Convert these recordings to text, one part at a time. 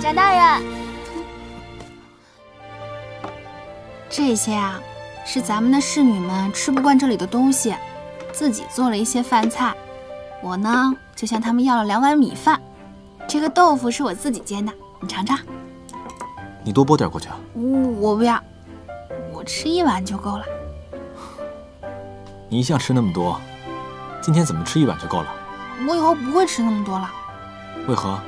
展大人，这些啊，是咱们的侍女们吃不惯这里的东西，自己做了一些饭菜。我呢，就向他们要了两碗米饭。这个豆腐是我自己煎的，你尝尝。你多拨点过去啊。我不要，我吃一碗就够了。你一向吃那么多，今天怎么吃一碗就够了？我以后不会吃那么多了。为何？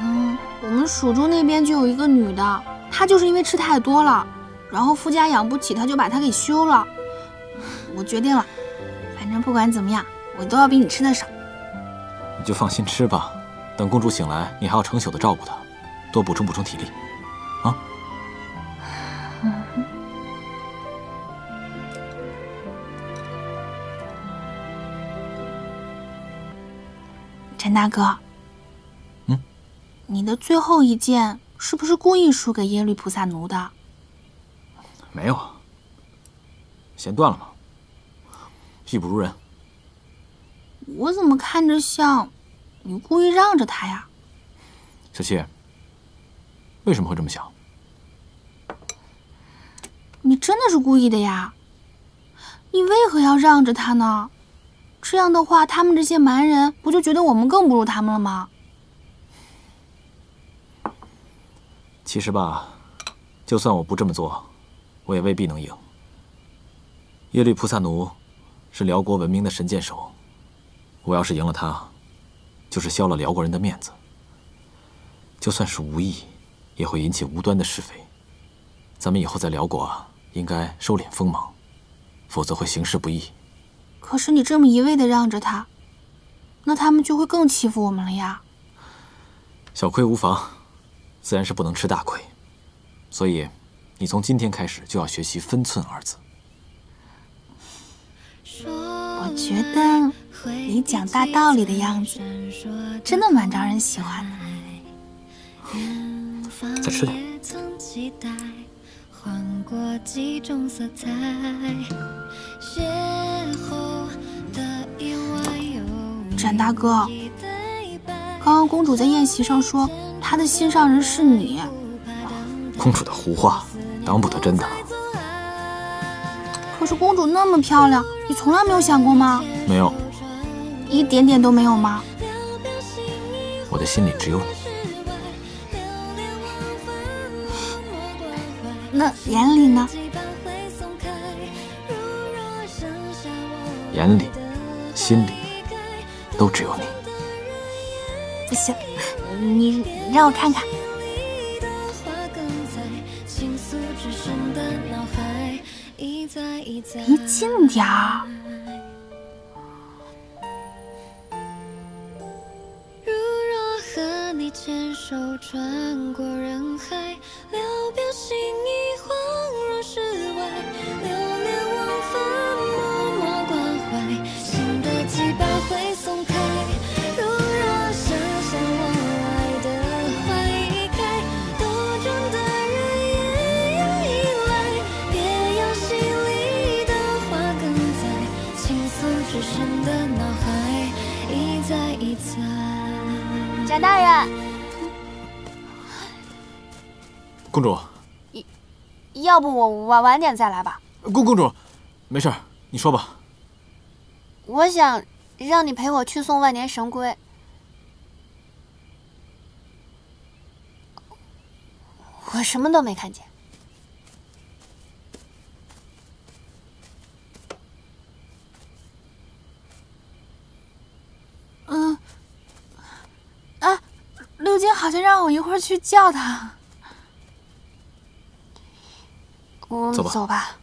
嗯，我们蜀州那边就有一个女的，她就是因为吃太多了，然后夫家养不起她，就把她给休了。我决定了，反正不管怎么样，我都要比你吃的少。你就放心吃吧，等公主醒来，你还要成宿的照顾她，多补充补充体力，啊。陈大哥，嗯，你的最后一剑是不是故意输给耶律菩萨奴的？没有，弦断了吗？技不如人。我怎么看着像你故意让着他呀？小七，为什么会这么想？你真的是故意的呀？你为何要让着他呢？这样的话，他们这些蛮人不就觉得我们更不如他们了吗？其实吧，就算我不这么做，我也未必能赢。耶律菩萨奴是辽国闻名的神箭手，我要是赢了他，就是消了辽国人的面子。就算是无意，也会引起无端的是非。咱们以后在辽国啊，应该收敛锋芒，否则会行事不易。可是你这么一味的让着他，那他们就会更欺负我们了呀。小亏无妨，自然是不能吃大亏。所以，你从今天开始就要学习分寸二字。我觉得你讲大道理的样子，真的蛮招人喜欢的。再吃点。展大哥，刚刚公主在宴席上说她的心上人是你。公主的胡话，当不得真的。可是公主那么漂亮，你从来没有想过吗？没有，一点点都没有吗？我的心里只有你。那眼里呢？眼里、心里都只有你。不行，你让我看看，你近点。如若和你牵手穿过人海，流标心意恍若世外，流连忘返，默默关怀，心的羁绊。展大人，公主，要不我晚晚点再来吧。公公主，没事，你说吧。我想让你陪我去送万年神龟。我什么都没看见。陆金好像让我一会儿去叫他。我们。走吧。